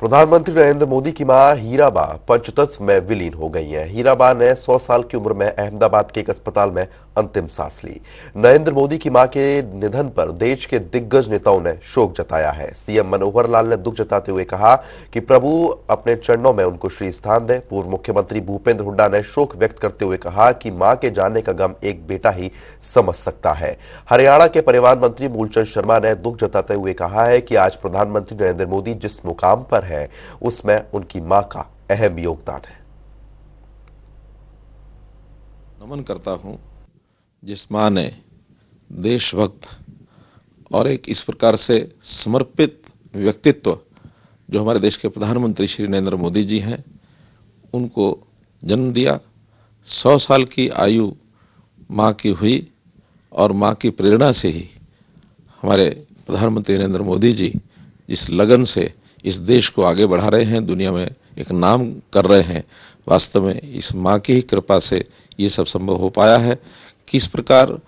प्रधानमंत्री नरेंद्र मोदी की माँ हीराबा पंचतत्व में विलीन हो गई हैं। हीराबा ने 100 साल की उम्र में अहमदाबाद के एक अस्पताल में अंतिम सांस ली। नरेंद्र मोदी की माँ के निधन पर देश के दिग्गज नेताओं ने शोक जताया है। सीएम मनोहर लाल ने दुख जताते हुए कहा कि प्रभु अपने चरणों में उनको श्री स्थान दे। पूर्व मुख्यमंत्री भूपेंद्र हुड्डा ने शोक व्यक्त करते हुए कहा कि माँ के जाने का गम एक बेटा ही समझ सकता है। हरियाणा के परिवहन मंत्री मूलचंद शर्मा ने दुख जताते हुए कहा है कि आज प्रधानमंत्री नरेंद्र मोदी जिस मुकाम पर है, उसमें उनकी माँ का अहम योगदान है। नमन करता हूँ। जिस माँ ने देशभक्त और एक इस प्रकार से समर्पित व्यक्तित्व जो हमारे देश के प्रधानमंत्री श्री नरेंद्र मोदी जी हैं, उनको जन्म दिया। सौ साल की आयु माँ की हुई और माँ की प्रेरणा से ही हमारे प्रधानमंत्री नरेंद्र मोदी जी इस लगन से इस देश को आगे बढ़ा रहे हैं, दुनिया में एक नाम कर रहे हैं। वास्तव में इस माँ की ही कृपा से ये सब संभव हो पाया है। किस प्रकार,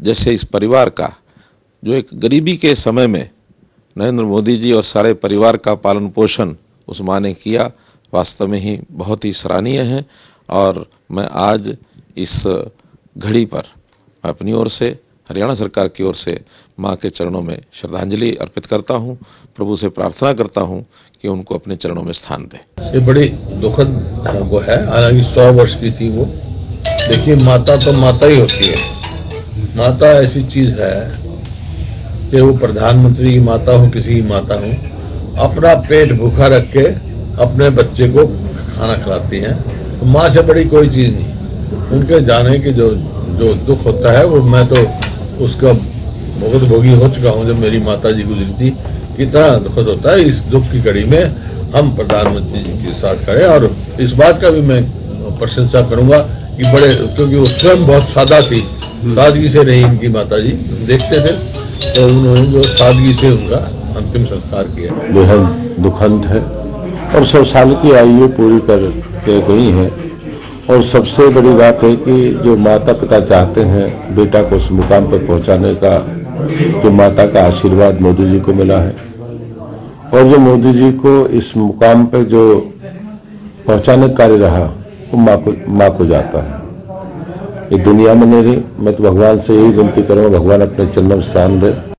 जैसे इस परिवार का, जो एक गरीबी के समय में नरेंद्र मोदी जी और सारे परिवार का पालन पोषण उस माँ ने किया, वास्तव में ही बहुत ही सराहनीय है। और मैं आज इस घड़ी पर अपनी ओर से, हरियाणा सरकार की ओर से माँ के चरणों में श्रद्धांजलि अर्पित करता हूँ, प्रभु से प्रार्थना करता हूँ कि उनको अपने चरणों में स्थान दे। ये बड़ी दुखद वो है, हालाँकि सौ वर्ष की थी वो। देखिए, माता तो माता ही होती है। माता ऐसी चीज़ है कि वो प्रधानमंत्री की माता हो, किसी की माता हो, अपना पेट भूखा रख के अपने बच्चे को खाना खिलाती हैं। तो माँ से बड़ी कोई चीज़ नहीं। उनके जाने के जो जो दुख होता है, वो मैं तो उसका बहुत भोगी हो चुका हूँ जब मेरी माता जी गुजरी थी। कितना दुखद होता है, इस दुख की कड़ी में हम प्रधानमंत्री जी के साथ खड़े और इस बात का भी मैं प्रशंसा करूँगा कि बड़े क्योंकि वो स्वयं बहुत सादा थी। सादगी से रही इनकी माता जी देखते थे तो उन्होंने जो सादगी से उनका अंतिम संस्कार किया। बेहद दुखंत है। और सौ साल की आयु पूरी कर के गई है। और सबसे बड़ी बात है कि जो माता पिता चाहते हैं बेटा को उस मुकाम पर पहुँचाने का जो माता का आशीर्वाद मोदी जी को मिला है। और जो मोदी जी को इस मुकाम पर जो पहुँचाने का कार्य रहा वो माँ को माँ को जाता है। ये दुनिया में नहीं रही। मैं तो भगवान से यही विनती करूँगा, भगवान अपने चरणों स्थान दे।